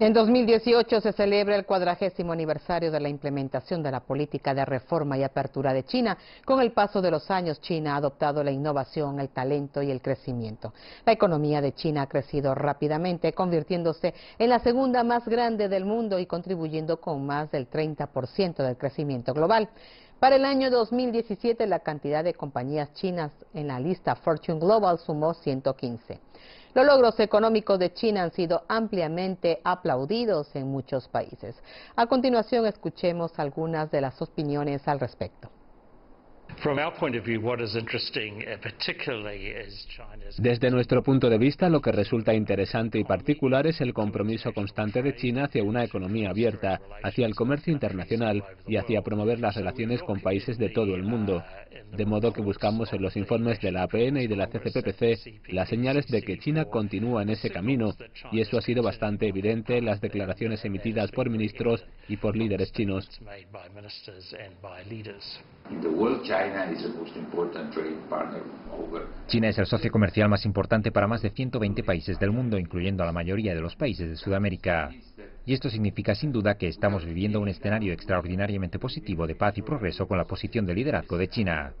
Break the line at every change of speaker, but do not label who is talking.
En 2018 se celebra el cuadragésimo aniversario de la implementación de la política de reforma y apertura de China. Con el paso de los años, China ha adoptado la innovación, el talento y el crecimiento. La economía de China ha crecido rápidamente, convirtiéndose en la segunda más grande del mundo y contribuyendo con más del 30% del crecimiento global. Para el año 2017, la cantidad de compañías chinas en la lista Fortune Global sumó 115. Los logros económicos de China han sido ampliamente aplaudidos en muchos países. A continuación, escuchemos algunas de las opiniones al respecto.
Desde nuestro punto de vista, lo que resulta interesante y particular es el compromiso constante de China hacia una economía abierta, hacia el comercio internacional y hacia promover las relaciones con países de todo el mundo. De modo que buscamos en los informes de la APN y de la CCPPC las señales de que China continúa en ese camino, y eso ha sido bastante evidente en las declaraciones emitidas por ministros y por líderes chinos.
China es el socio comercial más importante para más de 120 países del mundo, incluyendo a la mayoría de los países de Sudamérica. Y esto significa sin duda que estamos viviendo un escenario extraordinariamente positivo de paz y progreso con la posición de liderazgo de China.